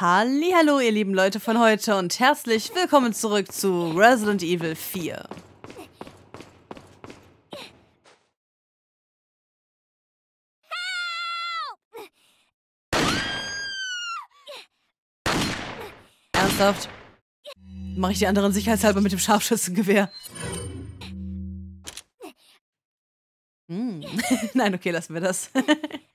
Hallo, ihr lieben Leute von heute und herzlich willkommen zurück zu Resident Evil 4. Ernsthaft? Mache ich die anderen sicherheitshalber mit dem Scharfschützengewehr? Hm. Nein, okay, lassen wir das.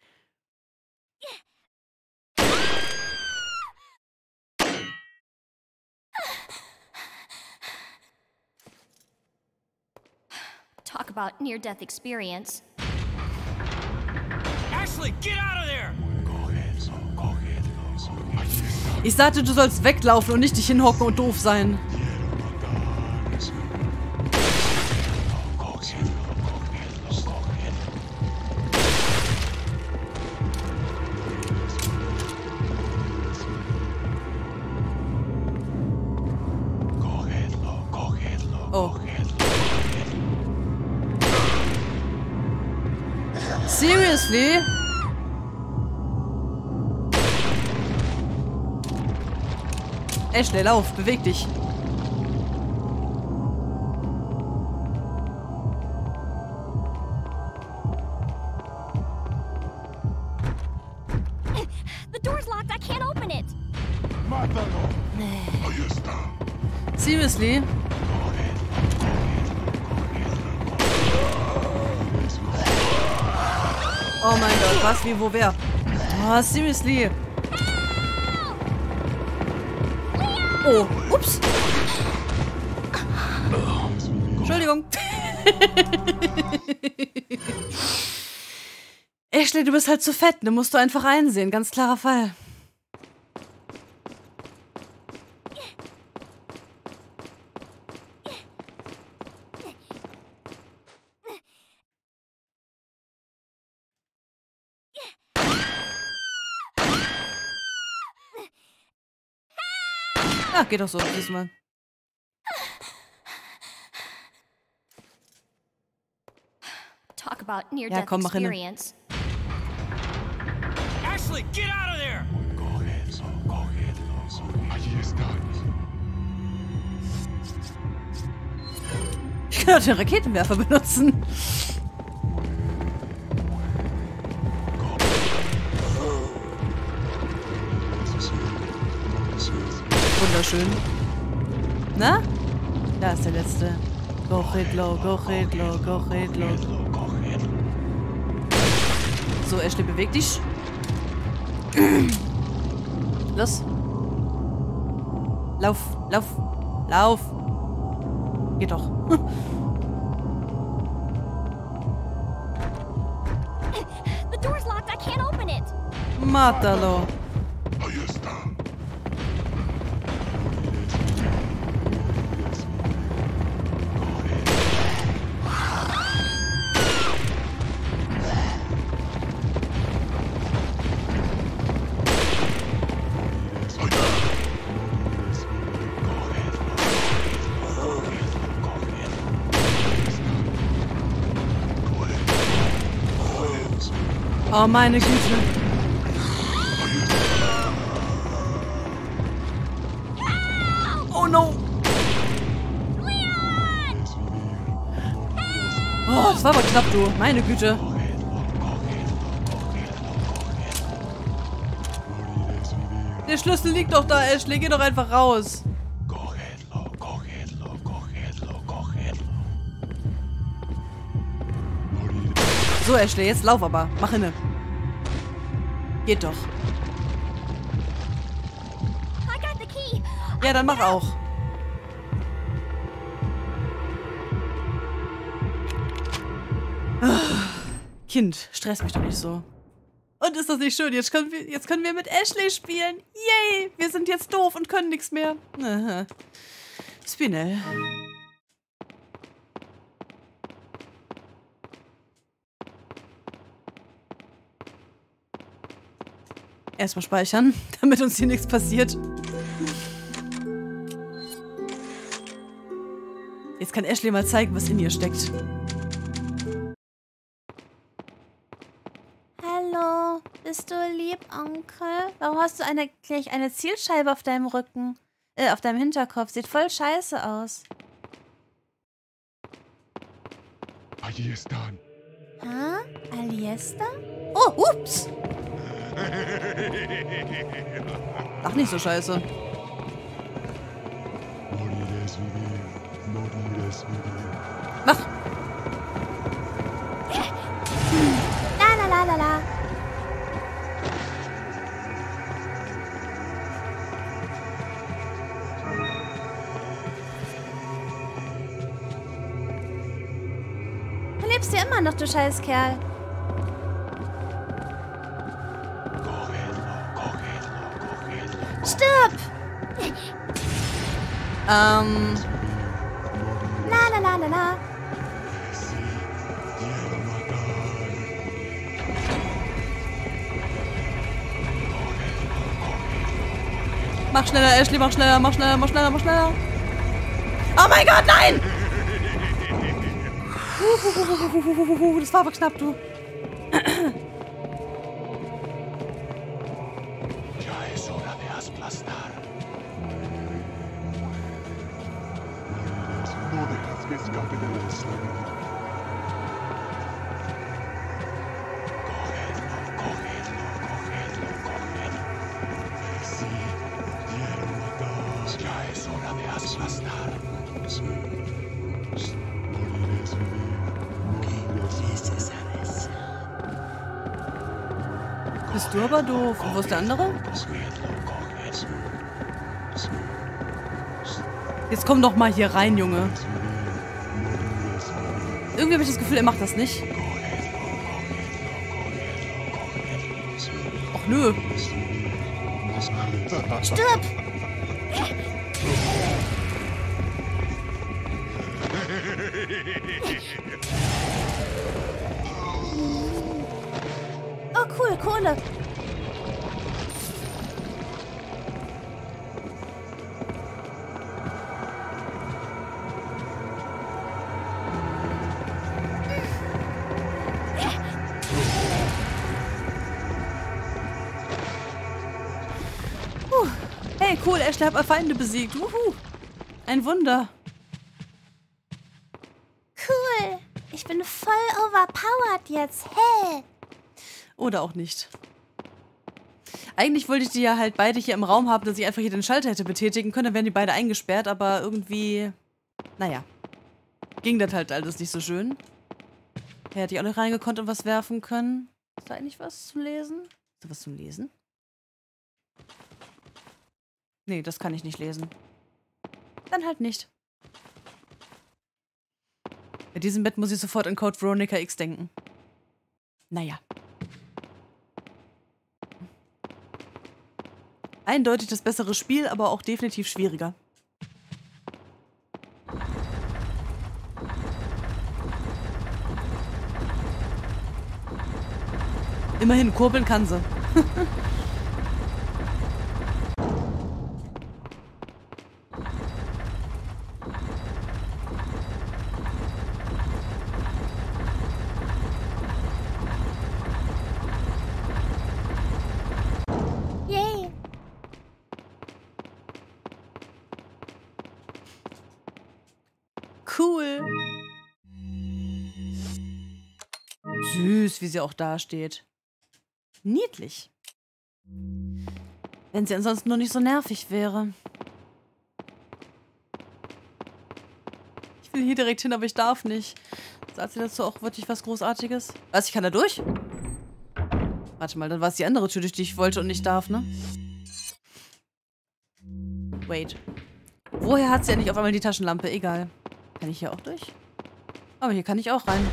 Talk about near-death experience. Ashley, get out of there! Ich sagte, du sollst weglaufen und nicht dich hinhocken und doof sein. Ashley, lauf, beweg dich. The door's locked. I can't open it. Seriously? Oh mein Gott, was, wie, wo, wer? Oh, seriously. Oh, ups. Entschuldigung. Ashley, du bist halt zu fett, ne? Musst du einfach einsehen. Ganz klarer Fall. Geht doch so, diesmal. Talk about near-death komm, mach hin. experience. Ashley, get out of there! Ich kann auch den Raketenwerfer benutzen. Wunderschön. Na? Da ist der letzte. Gochidlo, Gochidlo, Gochidlo. So, Ashley, beweg dich. Los. Lauf, lauf, lauf. Geht doch. The door's locked. I can't open it. Mátalo. Oh, meine Güte. Oh no. Oh, das war aber knapp, du. Meine Güte. Der Schlüssel liegt doch da, Ashley. Geh doch einfach raus. So, Ashley, jetzt lauf aber. Mach inne. Geht doch. Ja, dann mach auch. Ah, Kind, stress mich doch nicht so. Und ist das nicht schön? Jetzt können wir, jetzt können wir mit Ashley spielen. Yay! Wir sind jetzt doof und können nichts mehr. Aha. Erstmal speichern, damit uns hier nichts passiert. Jetzt kann Ashley mal zeigen, was in ihr steckt. Hallo, bist du lieb Krall? Warum hast du eine, gleich eine Zielscheibe auf deinem Rücken? Äh, auf deinem Hinterkopf. Sieht voll scheiße aus. Allí están. Ha? Aliesta? Oh, ups! Ach, nicht so scheiße. Mach! La la la la la. Du lebst ja immer noch, du Scheißkerl. Stirb! Ähm, Morir. La la la la la. Sí. Quiero matar. mach schneller, Ashley, mach schneller, mach schneller, mach schneller, mach schneller. Oh mein Gott, nein! Das war aber knapp, du. Vivir. Morir es vivir. Bist du aber doof. Wo ist der andere? Jetzt komm doch mal hier rein, Junge. Irgendwie habe ich das Gefühl, er macht das nicht. Ach nö. Stirb! Oh cool, Kohle. Ashley hat Feinde besiegt. Wuhu. Ein Wunder. Cool. Ich bin voll overpowered jetzt. Hey. Oder auch nicht. Eigentlich wollte ich die ja halt beide hier im Raum haben, dass ich einfach hier den Schalter hätte betätigen können, dann wären die beide eingesperrt, aber irgendwie, naja, ging das halt alles nicht so schön. Hier hätte ich auch noch reingekonnt und was werfen können. Ist da eigentlich was zum Lesen? Ist da was zum Lesen? Nee, das kann ich nicht lesen. Dann halt nicht. Bei diesem Bett muss ich sofort an Code Veronica X denken. Naja. Eindeutig das bessere Spiel, aber auch definitiv schwieriger. Immerhin, kurbeln kann sie. Cool. Süß, wie sie auch dasteht. Niedlich. Wenn sie ansonsten nur nicht so nervig wäre. Ich will hier direkt hin, aber ich darf nicht. Sagt sie dazu auch wirklich was Großartiges? Was, ich kann da durch? Warte mal, dann war es die andere Tür, durch die ich wollte und nicht darf, ne? Wait. Woher hat sie ja nicht auf einmal die Taschenlampe? Egal. Kann ich hier auch durch? Aber hier kann ich auch rein.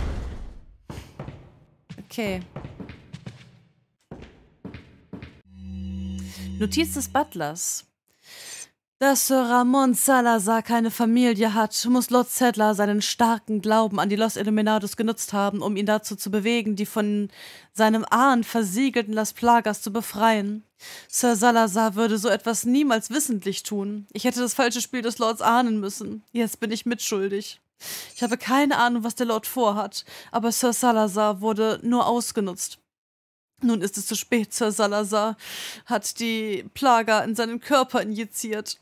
Okay. Notiz des Butlers. Da Sir Ramon Salazar keine Familie hat, muss Lord Sadler seinen starken Glauben an die Los Illuminados genutzt haben, um ihn dazu zu bewegen, die von seinem Ahn versiegelten Las Plagas zu befreien. Sir Salazar würde so etwas niemals wissentlich tun. Ich hätte das falsche Spiel des Lords ahnen müssen. Jetzt bin ich mitschuldig. Ich habe keine Ahnung, was der Lord vorhat, aber Sir Salazar wurde nur ausgenutzt. Nun ist es zu spät, Sir Salazar hat die Plaga in seinen Körper injiziert.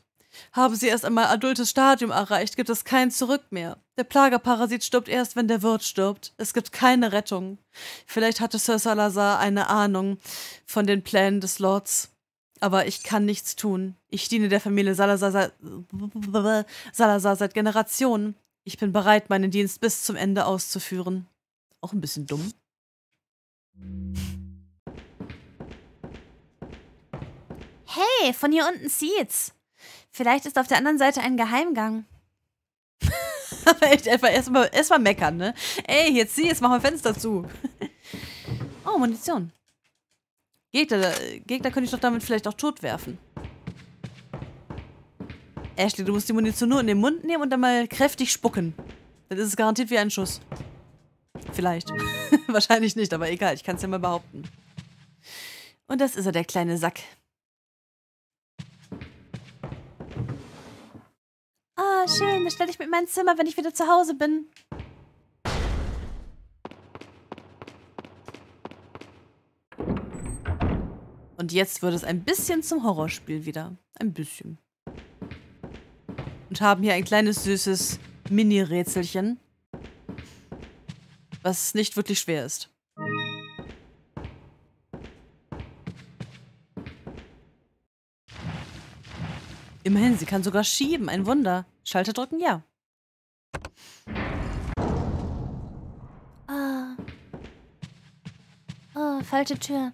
Haben sie erst einmal adultes Stadium erreicht, gibt es kein Zurück mehr. Der Plagerparasit stirbt erst, wenn der Wirt stirbt. Es gibt keine Rettung. Vielleicht hatte Sir Salazar eine Ahnung von den Plänen des Lords. Aber ich kann nichts tun. Ich diene der Familie Salazar Salazar seit Generationen. Ich bin bereit, meinen Dienst bis zum Ende auszuführen. Auch ein bisschen dumm. Hey, von hier unten sieht's. Vielleicht ist auf der anderen Seite ein Geheimgang. Aber echt erstmal erst mal meckern, ne? Ey, jetzt sieh, jetzt machen wir Fenster zu. oh, Munition. Gegner, Gegner könnte ich doch damit vielleicht auch tot werfen. Ashley, du musst die Munition nur in den Mund nehmen und dann mal kräftig spucken. Dann ist es garantiert wie ein Schuss. Vielleicht. Wahrscheinlich nicht, aber egal, ich kann es ja mal behaupten. Und das ist er, der kleine Sack. Schön. Das stelle ich mit in mein Zimmer, wenn ich wieder zu Hause bin. Und jetzt wird es ein bisschen zum Horrorspiel wieder. Ein bisschen. Und haben hier ein kleines süßes Mini-Rätselchen. Was nicht wirklich schwer ist. Immerhin, sie kann sogar schieben. Ein Wunder. Schalter drücken, ja. Ah. Oh, falsche Tür.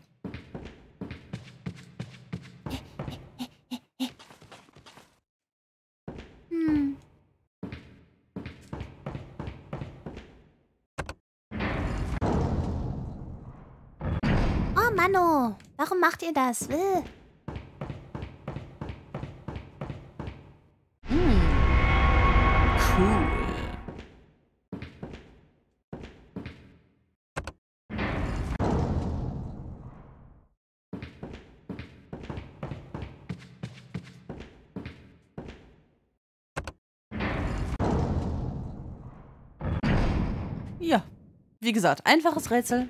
Hm. Oh, Mano. Warum macht ihr das? Will. Ja, wie gesagt, einfaches Rätsel.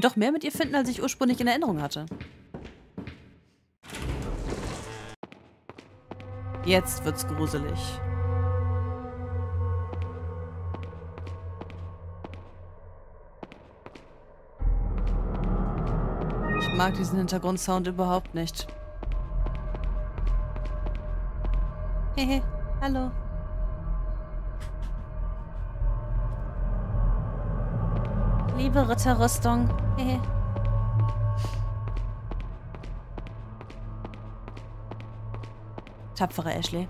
Kann jedoch mehr mit ihr finden, als ich ursprünglich in Erinnerung hatte. Jetzt wird's gruselig. Ich mag diesen Hintergrundsound überhaupt nicht. Hehe, hallo. Liebe Ritterrüstung. Hehe. Tapfere Ashley.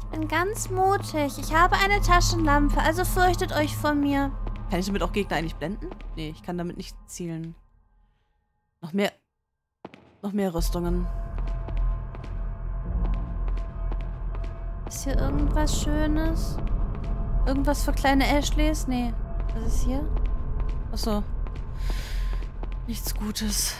Ich bin ganz mutig. Ich habe eine Taschenlampe, also fürchtet euch vor mir. Kann ich damit auch Gegner eigentlich blenden? Nee, ich kann damit nicht zielen. Noch mehr. Noch mehr Rüstungen. Ist hier irgendwas Schönes? Irgendwas für kleine Ashleys? Nee. Was ist hier? Achso. Nichts Gutes.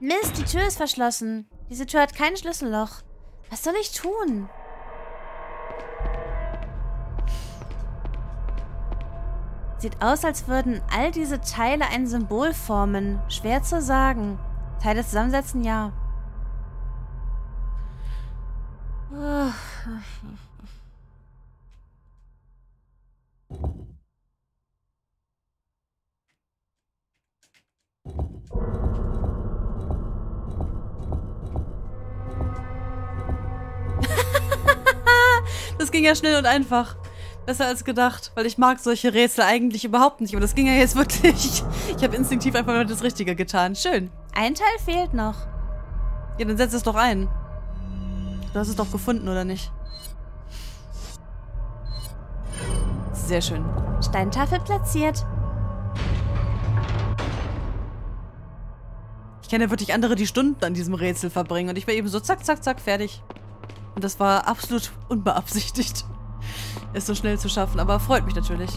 Mist, die Tür ist verschlossen. Diese Tür hat kein Schlüsselloch. Was soll ich tun? Sieht aus, als würden all diese Teile ein Symbol formen. Schwer zu sagen. Teile zusammensetzen, ja. Das ging ja schnell und einfach. Besser als gedacht, weil ich mag solche Rätsel eigentlich überhaupt nicht. Aber das ging ja jetzt wirklich. Ich habe instinktiv einfach mal das Richtige getan. Schön. Ein Teil fehlt noch. Ja, dann setz es doch ein. Du hast es doch gefunden, oder nicht? Sehr schön. Steintafel platziert. Ich kenne wirklich andere, die Stunden an diesem Rätsel verbringen. Und ich war eben so zack, zack, zack, fertig. Und das war absolut unbeabsichtigt. ist so schnell zu schaffen, aber freut mich natürlich.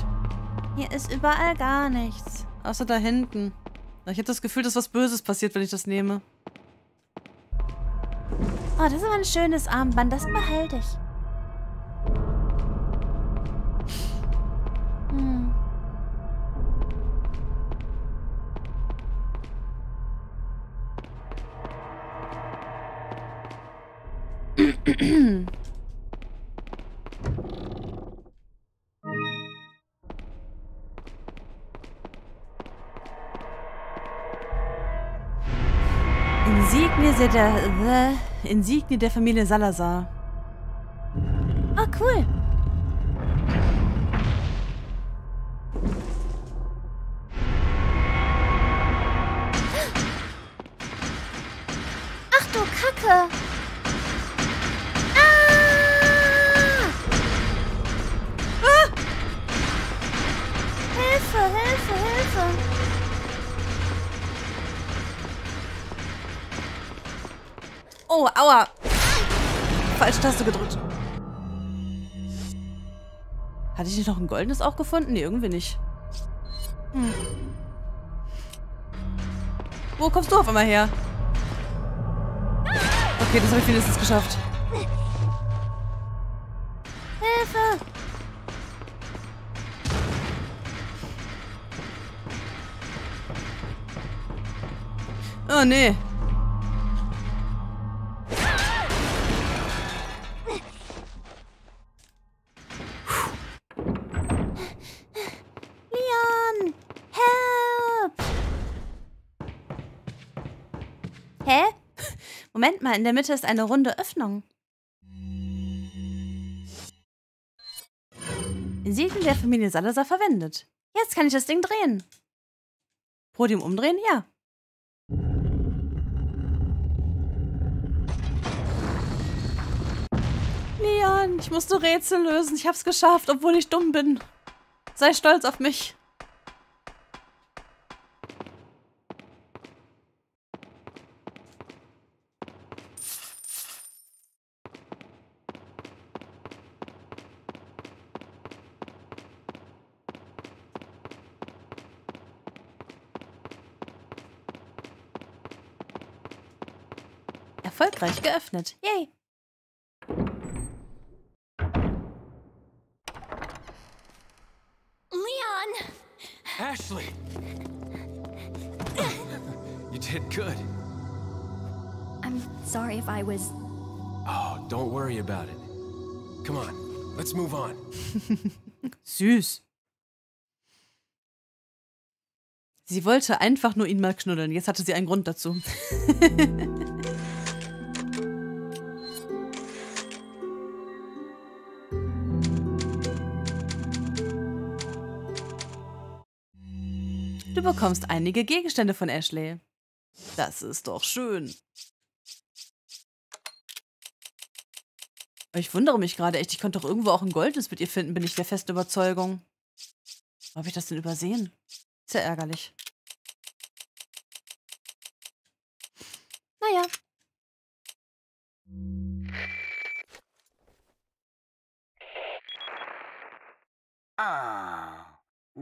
Hier ist überall gar nichts. Außer da hinten. Ich hätte das Gefühl, dass was Böses passiert, wenn ich das nehme. Oh, das ist aber ein schönes Armband. Das behalte ich. Hm. Insignie der, äh, Insignie der Familie Salazar. Oh, cool. Ach du Kacke. Ah! Ah! Hilfe, Hilfe, Hilfe. Oh, aua. Falsche Taste gedrückt. Hatte ich nicht noch ein goldenes auch gefunden? Nee, irgendwie nicht. Hm. Wo kommst du auf einmal her? Okay, das habe ich wenigstens geschafft. Hilfe. Oh, nee. Mal, in der Mitte ist eine runde Öffnung. Insignien der Familie Salazar verwendet. Jetzt kann ich das Ding drehen. Podium umdrehen? Ja. Leon, ich musste Rätsel lösen. Ich hab's geschafft, obwohl ich dumm bin. Sei stolz auf mich. Erfolgreich geöffnet. Yay. Leon! Ashley! you did good. I'm sorry if I was. Oh, don't worry about it. Come on, let's move on. Süß. Sie wollte einfach nur ihn mal knuddeln. Jetzt hatte sie einen Grund dazu. Du bekommst einige Gegenstände von Ashley. Das ist doch schön. Ich wundere mich gerade echt. Ich konnte doch irgendwo auch ein goldenes mit ihr finden, bin ich der festen Überzeugung. Wo habe ich das denn übersehen? Sehr ärgerlich.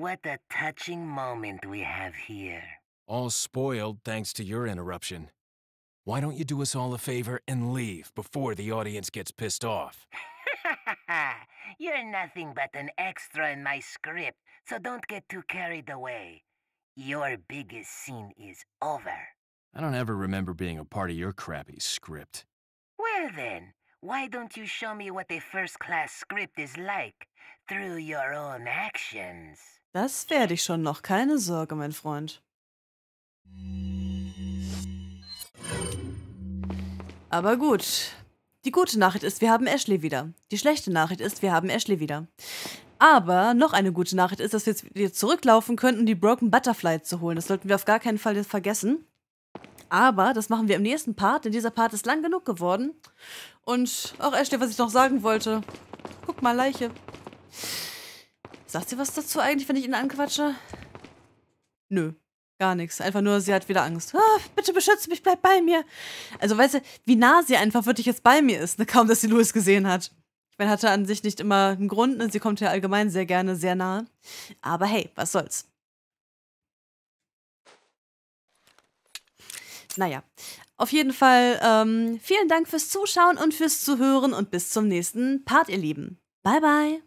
What a touching moment we have here. All spoiled thanks to your interruption. Why don't you do us all a favor and leave before the audience gets pissed off? You're nothing but an extra in my script, so don't get too carried away. Your biggest scene is over. I don't ever remember being a part of your crappy script. Well then, why don't you show me what a first-class script is like through your own actions? Das werde ich schon noch. Keine Sorge, mein Freund. Aber gut. Die gute Nachricht ist, wir haben Ashley wieder. Die schlechte Nachricht ist, wir haben Ashley wieder. Aber noch eine gute Nachricht ist, dass wir jetzt zurücklaufen könnten, um die Broken Butterfly zu holen. Das sollten wir auf gar keinen Fall vergessen. Aber das machen wir im nächsten Part, denn dieser Part ist lang genug geworden. Und auch Ashley, was ich noch sagen wollte. Guck mal, Leiche. Sagt sie was dazu eigentlich, wenn ich ihn anquatsche? Nö, gar nichts. Einfach nur, sie hat wieder Angst. Ah, bitte beschütze mich, bleib bei mir. Also, weißt du, wie nah sie einfach wirklich jetzt bei mir ist, ne? kaum, dass sie Louis gesehen hat. Ich meine, hatte an sich nicht immer einen Grund, ne? sie kommt ja allgemein sehr gerne sehr nah. Aber hey, was soll's. Naja, auf jeden Fall ähm, vielen Dank fürs Zuschauen und fürs Zuhören und bis zum nächsten Part, ihr Lieben. Bye, bye.